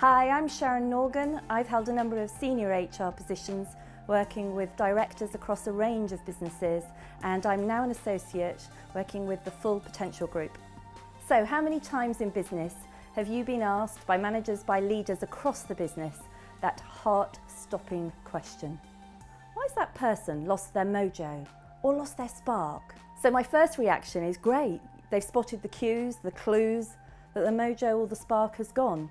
Hi, I'm Sharon Norgan. I've held a number of senior HR positions working with directors across a range of businesses and I'm now an associate working with the Full Potential Group. So how many times in business have you been asked by managers, by leaders across the business that heart-stopping question? Why has that person lost their mojo or lost their spark? So my first reaction is great. They've spotted the cues, the clues that the mojo or the spark has gone.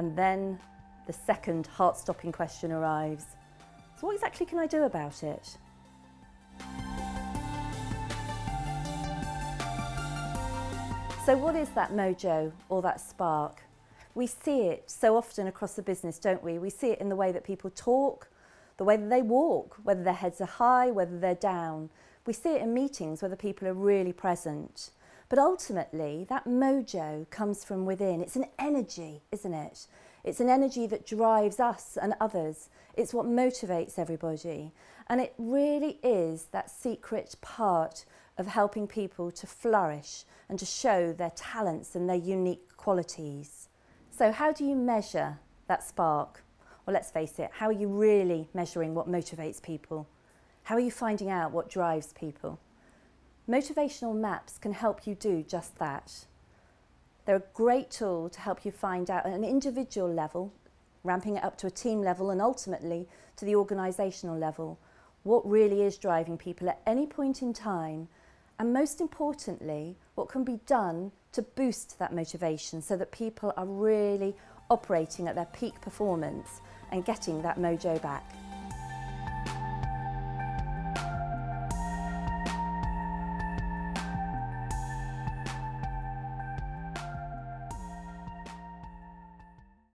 And then the second heart-stopping question arrives. So what exactly can I do about it? So what is that mojo or that spark? We see it so often across the business, don't we? We see it in the way that people talk, the way that they walk, whether their heads are high, whether they're down. We see it in meetings, whether people are really present. But ultimately, that mojo comes from within. It's an energy, isn't it? It's an energy that drives us and others. It's what motivates everybody. And it really is that secret part of helping people to flourish and to show their talents and their unique qualities. So how do you measure that spark? Well, let's face it, how are you really measuring what motivates people? How are you finding out what drives people? Motivational maps can help you do just that. They're a great tool to help you find out at an individual level, ramping it up to a team level and ultimately to the organisational level, what really is driving people at any point in time and most importantly, what can be done to boost that motivation so that people are really operating at their peak performance and getting that mojo back.